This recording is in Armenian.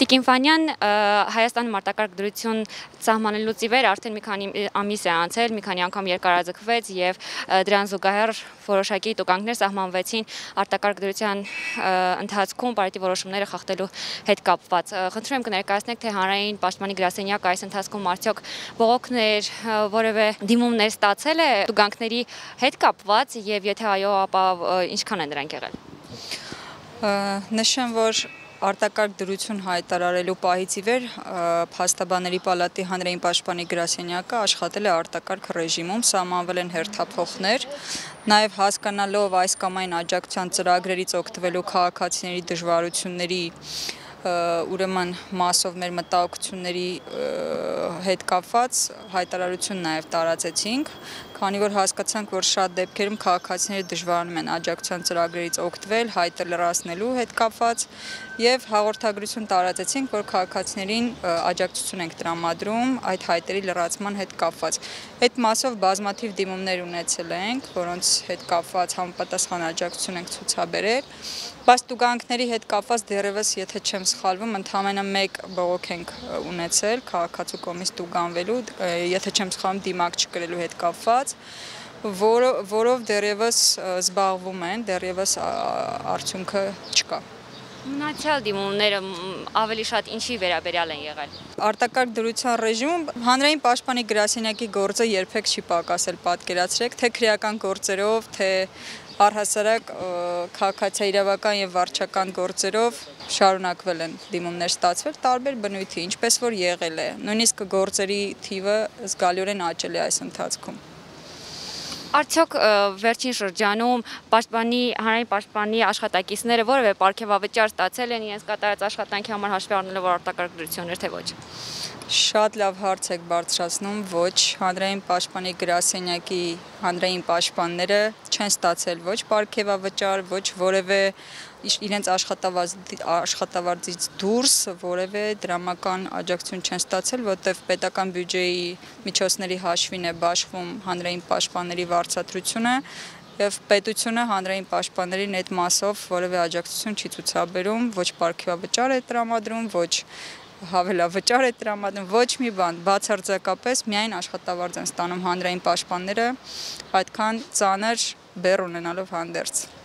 Տիկին Ֆանյան Հայաստանում արտակարգ դրություն սահմանելուց ի վեր արդեն մի քանի ամիս է անցել, մի քանի անգամ երկարաձգվեց եւ դրան զուգահեռ որոշակի տուգանքներ սահմանվեցին արտակարգ դրության ընթացքում պարետի որոշումները խախտելու հետ կապված։ Խնդրում եմ կներկայացնեք, թե հանրային պաշտպանի գրասենյակը այս ընթացքում արդյոք բողոքներ, որևէ դիմումներ ստացել է տուգանքների հետ կապված եւ եթե այո, ապա ինչքան են դրանք եղել։ Նշեմ, որ արտակարգ դրություն հայտարարելու պահից ի վեր փաստաբաների պալատի հանրային պաշտպանի գրասենյակը աշխատել է արտակարգ ռեժիմում, սահմանվել են հերթափոխներ, նաև հասկանալով այս կամ այն աջակցության ծրագրերից օգտվելու քաղաքացիների դժվարությունների ուրեմն մասով մեր մտահոգությունների հետ կապված հայտարարություն նաև տարածեցինք, քանի որ հասկացանք, որ շատ դեպքերում քաղաքացիները դժվարանում են աջակցության ծրագրերից օգտվել, հայտը լրացնելու հետ կապված եւ հաղորդագրություն տարածեցինք, որ քաղաքացիներին աջակցություն ենք տրամադրում այդ հայտերի լրացման հետ կապված։ Այդ մասով բազմաթիվ դիմումներ ունեցել ենք, որոնց հետ կապված համապատասխան աջակցություն ենք ցուցաբերել բայց տուգանքների հետ կապված դեռևս, եթե չեմ սխալվում, ընդամենը մեկ բողոք ենք ունեցել քաղաքացու կողմից տուգանվելու, եթե չեմ սխալվում, դիմակ չկրելու հետ կապված, որը որով դեռևս զբաղվում են, դեռևս արդյունքը չկա։ Մնացյալ դիմումները ավելի շատ ինչի վերաբերյալ են եղել։ Արտակարգ դրության ռեժիմում հանրային պաշտպանի գրասենյակի գործը երբեք չի պակասել, պատկերացրեք, թե քրեական գործերով, թե առհասարակ քաղաքացիա իրավական եւ վարչական գործերով շարունակվել են դիմումներ ստացվել տարբեր բնույթի, ինչպես որ եղել է։ Նույնիսկ գործերի թիվը զգալիորեն աճել է այս ընթացքում։ Արդյոք վերջին շրջանում պաշտպանի հանրային պաշտպանի աշխատակիցները որևէ ապարքեվավճար ստացել են իրենց կատարած աշխատանքի համար հաշվի առնելով որ արտակարգ դրություններ թե ոչ։ Շատ լավ հարց եք բարձրացնում, ոչ հանրային պաշտպանի գրասենյակի հանրային պաշտպանները չեն ստացել ոչ ապարքեվավճար, ոչ որևէ իրենց աշխատավարձից դուրս որևէ դրամական աջակցություն չեն ստացել, որտեղ պետական բյուջեի միջոցների հաշվին է բաշխվում հանրային պաշտպանների վարձատրությունը եւ պետությունը հանրային պաշտպաններին այդ մասով որևէ աջակցություն չի ցուցաբերում, ոչ ապարքեվավճար է տրամադրում, ոչ հավելավճար է տրամադրում, ոչ մի բան, բացարձակապես միայն աշխատավարձ են ստանում հանրային պաշտպանները, այդքան ծանր բեռ ունենալով հանդերձ։